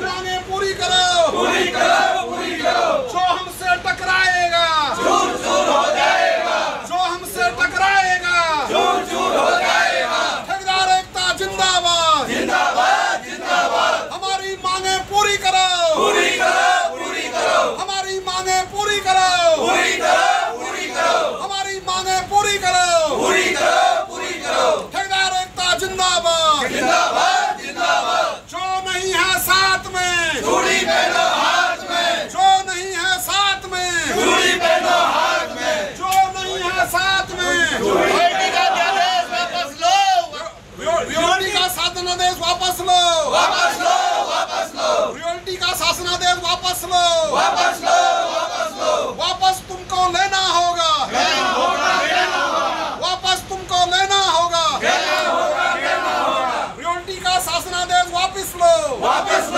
Amen. चूड़ी पहनो हाथ में। जो नहीं है साथ में। रोटी का अध्यादेश वापस लो। रियोल्टी का शासनादेश वापस लो। वापस लो वापस लो। का शासनादेश वापस लो। वापस लो वापस लो। वापस तुमको लेना होगा। वापस तुमको लेना होगा। रियोल्टी का शासनादेश वापस लो। वापस लो।